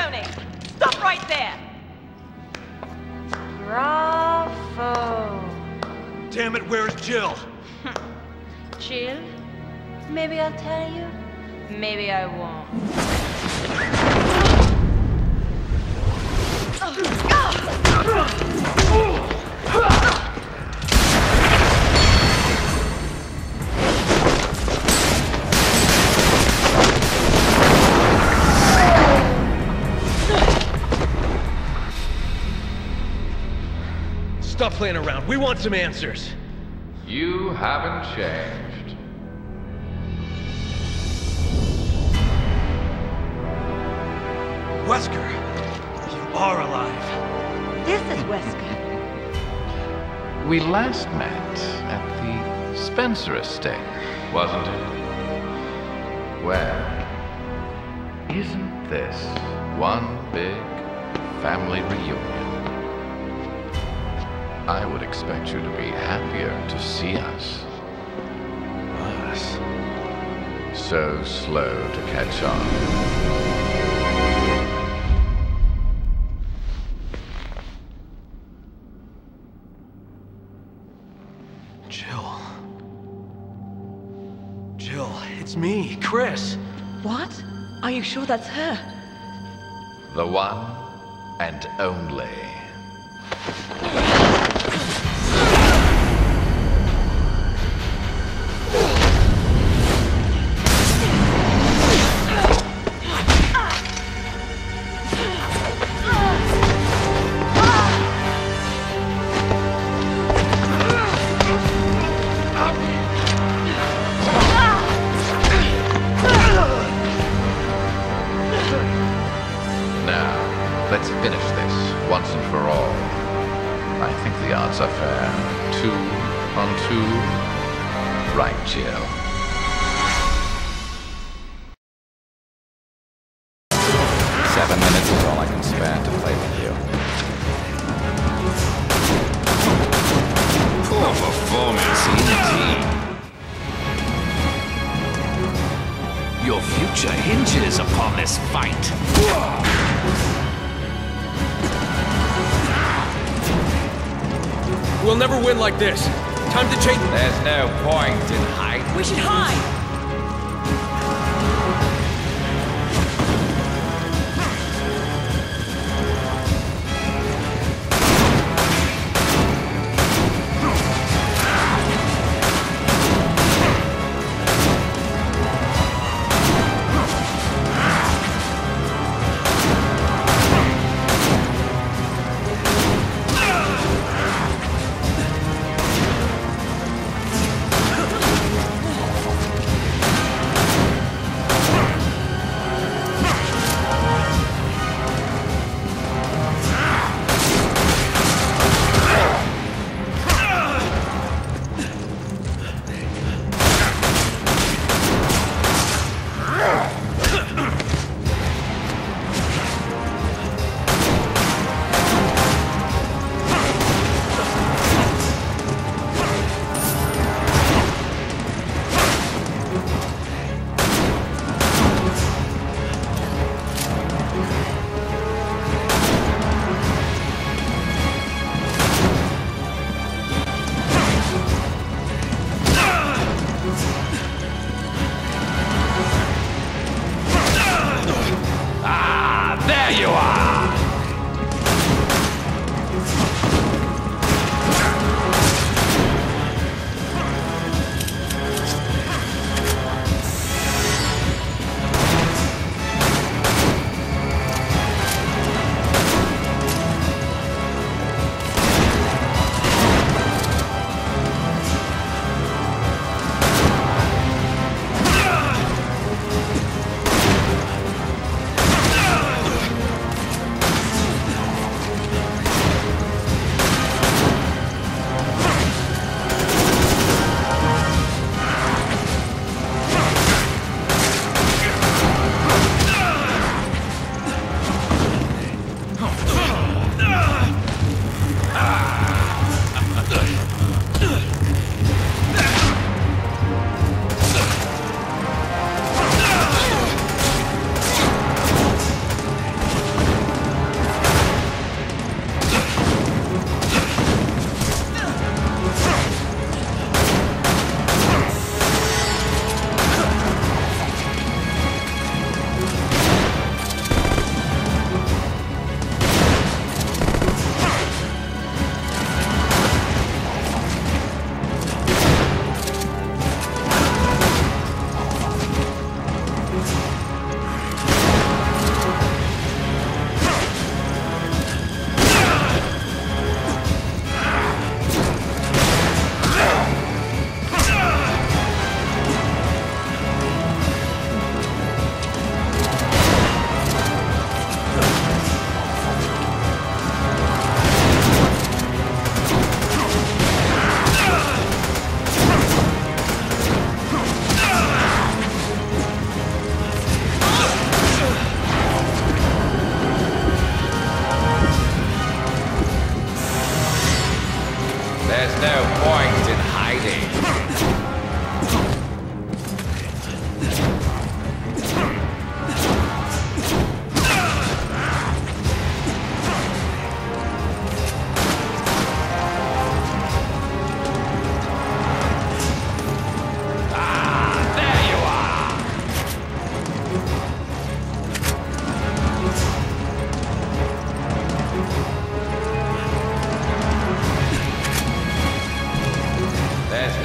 Joni! Stop right there! Bravo! Damn it, where's Jill? Jill? Maybe I'll tell you. Maybe I won't. Stop We want some answers. You haven't changed. Wesker, you are alive. This is Wesker. We last met at the Spencer estate, wasn't it? Well, isn't this one big family reunion? I would expect you to be happier to see us. Us. So slow to catch on. Jill. Jill, it's me, Chris. What? Are you sure that's her? The one and only. On two. Right, Jill. Seven minutes is all I can spare to play with you. Poor performance indeed. Your future hinges upon this fight. We'll never win like this. Time to change. There's no point in hiding. We should hide!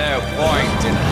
No point in.